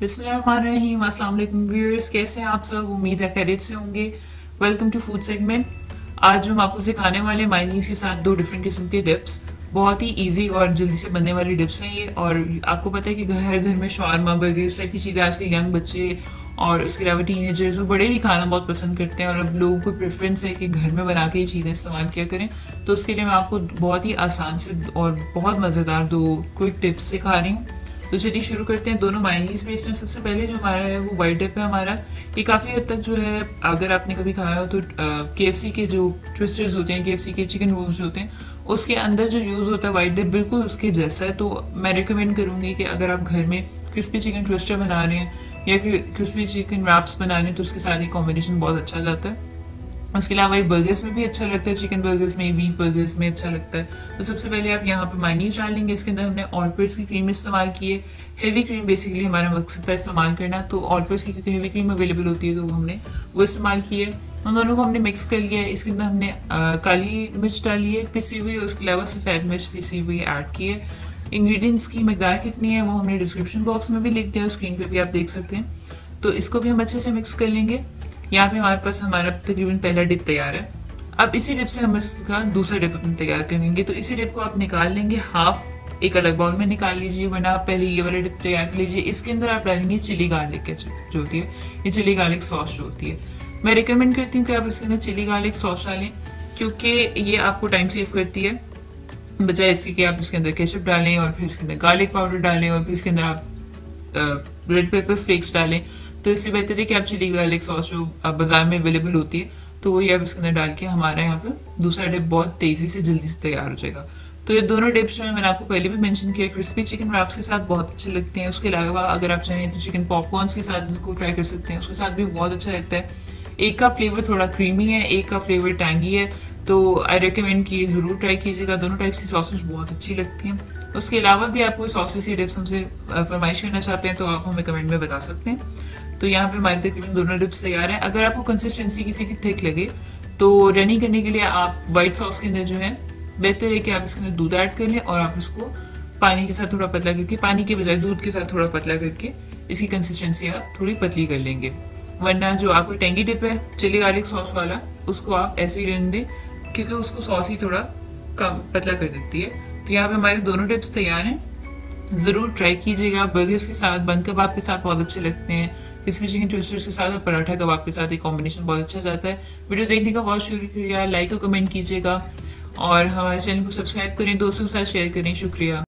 बिस्मिल्लाहिर्रहमानिर्रहीम। अस्सलाम व्यूअर्स, कैसे हैं आप सब? उम्मीद है खैरियत से होंगे। Welcome to food segment. आज हम आपको सिखाने वाले मायनीस के साथ दो डिफरेंट किस्म के डिप्स बहुत ही इजी और जल्दी से बनने वाली डिप्स हैं ये। और आपको पता है कि हर घर में शॉर्मा बर्गर इस टाइप की चीज़ें आज के यंग बच्चे और उसके अलावा टीनेजर्स वो बड़े भी खाना बहुत पसंद करते हैं। और अब लोगों को प्रेफरेंस है कि घर में बना के ये चीज़ें इस्तेमाल किया करें। तो उसके लिए मैं आपको बहुत ही आसान से और बहुत मज़ेदार दो क्विक टिप्स सिखा रही हूँ। तो चलिए शुरू करते हैं दोनों मायनीज में इसमें सबसे पहले जो हमारा है, वो वाइट डिप है हमारा। ये काफ़ी हद तक जो है, अगर आपने कभी खाया हो तो के के जो ट्विस्टर्स होते हैं के के चिकन रोल्स होते हैं, उसके अंदर जो यूज़ होता है वाइट डिप बिल्कुल उसके जैसा है। तो मैं रिकमेंड करूँगी कि अगर आप घर में क्रिस्पी चिकन ट्विस्टर बना रहे हैं या फिर क्रिस्पी चिकन रैप्स बना रहे हैं तो उसके साथ ये कॉम्बिनेशन बहुत अच्छा जाता है। उसके अलावा बर्गर्स में भी अच्छा लगता है चिकन बर्गर्स में बीफ बर्गर्स में अच्छा लगता है। तो सबसे पहले आप यहाँ पे माइनीज डाल लेंगे, इसके अंदर हमने ऑलपर्स की क्रीम इस्तेमाल की है। हेवी क्रीम बेसिकली हमारा मकसद था इस्तेमाल करना तो ऑलपर्स की क्योंकि हेवी क्रीम अवेलेबल होती है तो हमने वो इस्तेमाल की है। उन दोनों को हमने मिक्स कर लिया है, इसके अंदर हमने काली मिर्च डाली है, पिसी हुई उसके अलावा सफ़ेद मिर्च पिसी हुई ऐड की है। इंग्रेडिएंट्स की मकदार कितनी है, वो हमने डिस्क्रिप्शन बॉक्स में भी लिख दिया स्क्रीन पे भी आप देख सकते हैं। तो इसको भी हम अच्छे से मिक्स कर लेंगे। यहाँ पे हमारे पास हमारा तकरीबन पहला डिप तैयार है। अब इसी डिप से हम इसका दूसरा डिप तैयार करेंगे। तो इसी डिप को आप निकाल लेंगे हाफ़ एक अलग बाउल में निकाल लीजिए। वरना आप पहले ये वाला डिप तैयार कर लीजिए। इसके अंदर आप डालेंगे चिली गार्लिक जो होती है। ये चिली गार्लिक सॉस जो होती है। मैं रिकमेंड करती हूँ कि आप इसके अंदर चिली गार्लिक सॉस डालें, क्योंकि ये आपको टाइम सेव करती है। बजाय इसके कि आप इसके अंदर केचप डालें और फिर इसके अंदर गार्लिक पाउडर डालें और फिर इसके अंदर आप रेड पेपर फ्लेक्स डालें। तो इससे बेहतर है कि आप चिली गार्लिक सॉस जो बाज़ार में अवेलेबल होती है तो वही आप इसके अंदर डाल के हमारे यहाँ पे दूसरा डिप बहुत तेज़ी से जल्दी से तैयार हो जाएगा। तो ये दोनों डिप्स जो है मैंने आपको पहले भी मेंशन किया क्रिस्पी चिकन रैप्स के साथ बहुत अच्छे लगते हैं। उसके अलावा अगर आप चाहें तो चिकन पॉपकॉर्न के साथ इसको ट्राई कर सकते हैं। उसके साथ भी बहुत अच्छा लगता है। एक का फ्लेवर थोड़ा क्रीमी है, एक का फ्लेवर टैंगी है तो आई रिकमेंड कि ज़रूर ट्राई कीजिएगा। दोनों टाइप्स की सॉसेस बहुत अच्छी लगती हैं। उसके अलावा भी आप कोई सॉसेस या डिप्स हमसे फरमाइश करना चाहते हैं तो आप हमें कमेंट में बता सकते हैं। तो यहाँ पे हमारे तकरीबन दोनों डिप्स तैयार हैं। अगर आपको कंसिस्टेंसी किसी की थिक लगे तो रनिंग करने के लिए आप व्हाइट सॉस के अंदर जो है, बेहतर है कि आप इसके अंदर दूध ऐड कर लें और आप इसको पानी के साथ थोड़ा पतला करके, पानी के बजाय दूध के साथ थोड़ा पतला करके इसकी कंसिस्टेंसी आप थोड़ी पतली कर लेंगे। वरना जो आपको टेंगी डिप है चिली गार्लिक सॉस वाला, उसको आप ऐसे ही रहने दें, क्योंकि उसको सॉस ही थोड़ा कम पतला कर देती है। तो यहाँ पे हमारे दोनों टिप्स तैयार हैं। ज़रूर ट्राई कीजिएगा। बर्गर्स के साथ बन कबाब के साथ बहुत अच्छे लगते हैं। इसमें चिकन ट्विस्टर्स के साथ और पराठा कबाब के साथ ये कॉम्बिनेशन बहुत अच्छा जाता है। वीडियो देखने का बहुत शुक्रिया। लाइक और कमेंट कीजिएगा। और हमारे चैनल को सब्सक्राइब करें, दोस्तों के साथ शेयर करें। शुक्रिया।